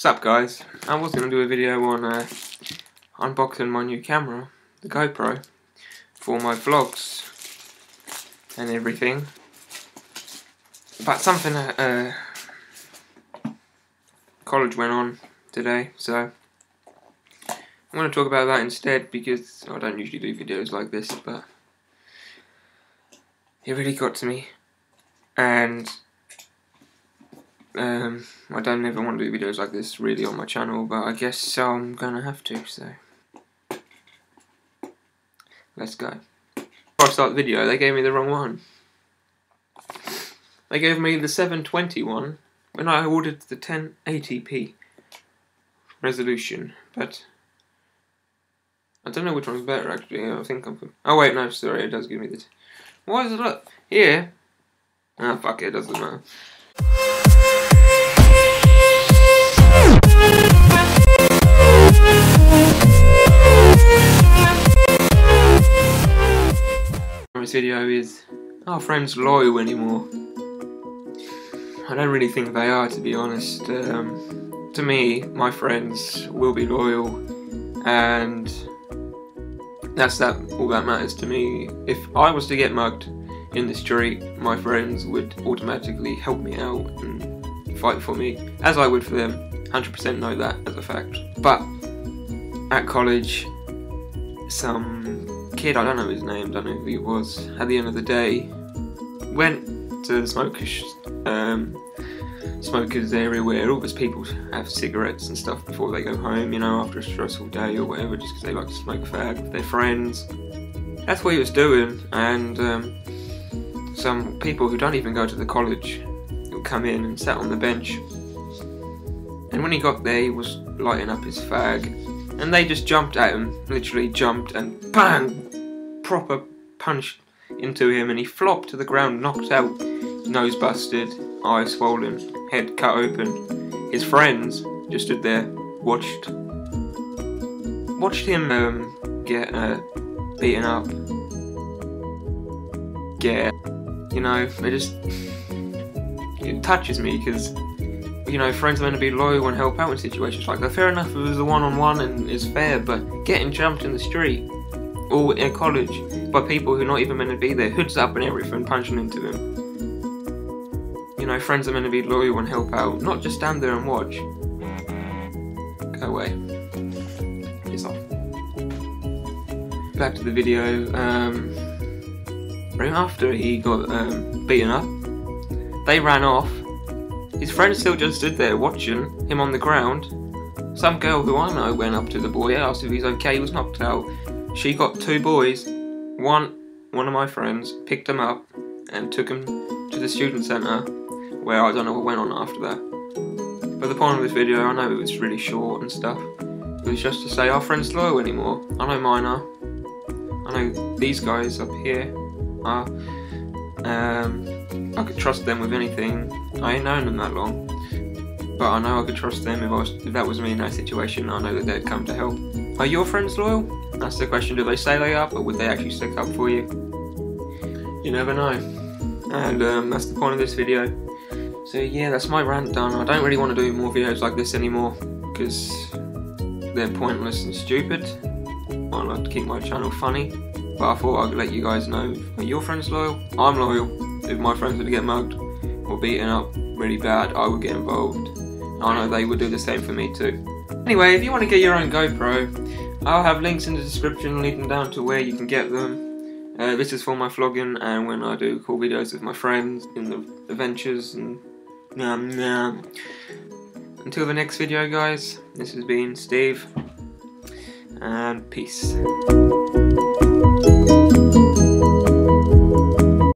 Sup guys, I was going to do a video on uh, unboxing my new camera, the GoPro, for my vlogs and everything. But something at uh, college went on today, so I'm going to talk about that instead because I don't usually do videos like this, but it really got to me. And um, I don't ever want to do videos like this really on my channel, but I guess I'm gonna have to, so. Let's go. Before I start the video, they gave me the wrong one. They gave me the 720 one when I ordered the 1080p resolution, but I don't know which one's better actually. I think I'm. Oh wait, no, sorry, it does give me the. Why is it up here? Ah, fuck it, it doesn't matter. This video is our friends loyal anymore? I don't really think they are, to be honest. Um, to me, my friends will be loyal, and that's that. All that matters to me. If I was to get mugged in the street, my friends would automatically help me out and fight for me, as I would for them. 100% know that as a fact. But at college, some kid, I don't know his name, don't know who he was, at the end of the day, went to the smokers, um, smokers area where all these people have cigarettes and stuff before they go home, you know, after a stressful day or whatever, just because they like to smoke fag with their friends. That's what he was doing, and um, some people who don't even go to the college would come in and sat on the bench. And when he got there, he was lighting up his fag, and they just jumped at him, literally jumped and bang, proper punch into him and he flopped to the ground, knocked out, nose busted, eyes swollen, head cut open. His friends just stood there, watched, watched him um, get uh, beaten up. Get, you know, it just it touches me because you know friends are meant to be loyal and help out in situations like that. Fair enough, it was a one-on-one and it's fair, but getting jumped in the street or in college by people who are not even meant to be there, hoods up and everything, punching into them. You know, friends are meant to be loyal and help out, not just stand there and watch. Go away. Piss off. Back to the video. Um, right after he got um, beaten up, they ran off. His friends still just stood there watching him on the ground. Some girl who I know went up to the boy, asked if he's okay, he was knocked out. She got two boys. One, one of my friends picked him up and took him to the student centre, where I don't know what went on after that. But the point of this video, I know it was really short and stuff. It was just to say our friends loyal anymore. I know mine are. I know these guys up here are. Um, I could trust them with anything. I ain't known them that long, but I know I could trust them if, was, if that was me in that situation. I know that they'd come to help. Are your friends loyal? That's the question. Do they say they are, but would they actually stick up for you? You never know. And um, that's the point of this video. So yeah, that's my rant done. I don't really want to do more videos like this anymore because they're pointless and stupid. I like to keep my channel funny. But I thought I'd let you guys know. Are your friends loyal? I'm loyal. If my friends were to get mugged or beaten up really bad, I would get involved. I know they would do the same for me too. Anyway, if you want to get your own GoPro, I'll have links in the description leading down to where you can get them. Uh, this is for my vlogging and when I do cool videos with my friends in the adventures and um, um. Until the next video guys, this has been Steve and peace.